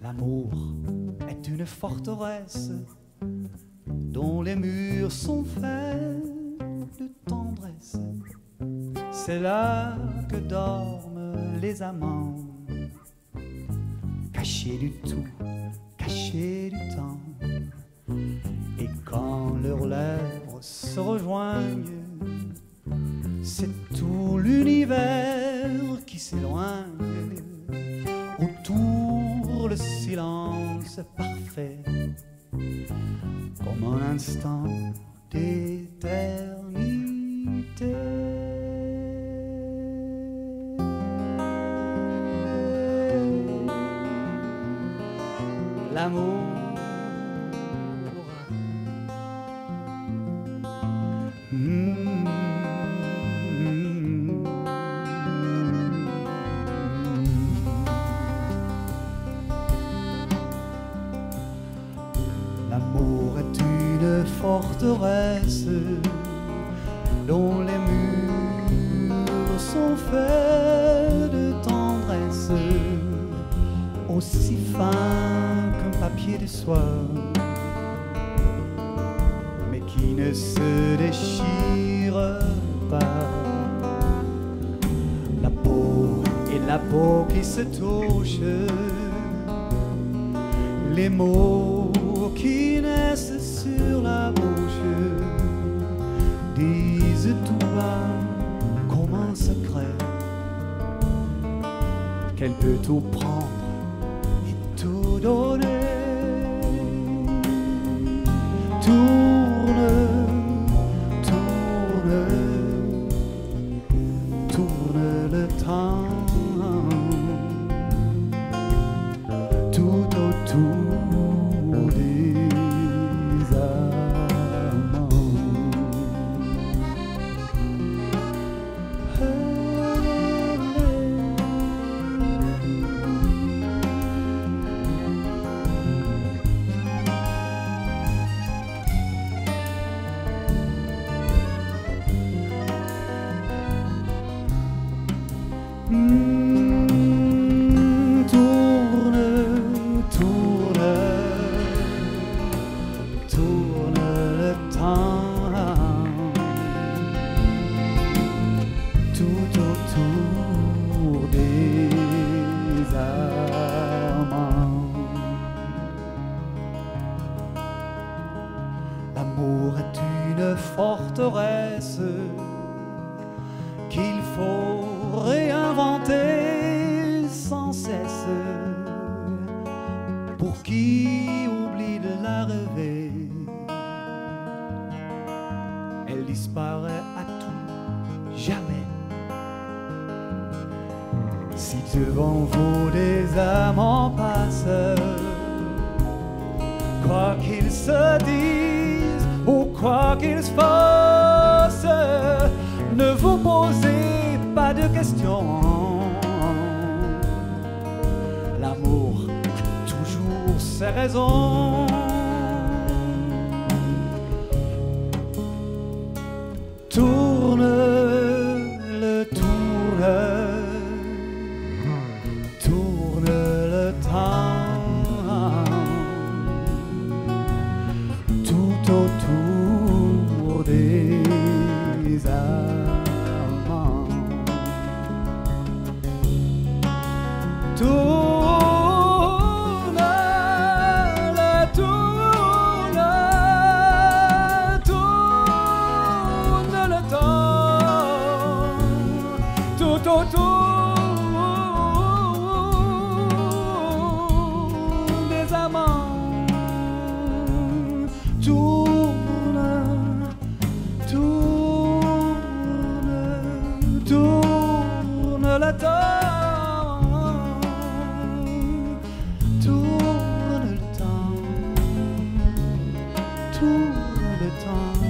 L'amour est une forteresse dont les murs sont faits de tendresse. C'est là que dorment les amants, cachés du tout, cachés du temps. Et quand leurs lèvres se rejoignent, c'est tout l'univers qui s'éloigne. Autour le silence parfait, comme un instant d'éternité. L'amour. Est une forteresse dont les murs sont faits de tendresse, aussi fin de soie, mais qui ne se déchire pas. La peau et la peau qui se touchent les mots qui naissent sur la bouche disent tout bas comme un secret qu'elle peut tout prendre et tout donner. Tourne, Tourne, tourne, tourne. Le temps. Tout autour des amants. L'amour est une forteresse qui oublie de la rêver. Elle disparaît à tout jamais. Si devant vous des amants passent, quoi qu'ils se disent ou quoi qu'ils se fassent, ne vous posez pas de questions. raison. Tourne la temps, tourne le temps, tourne le temps.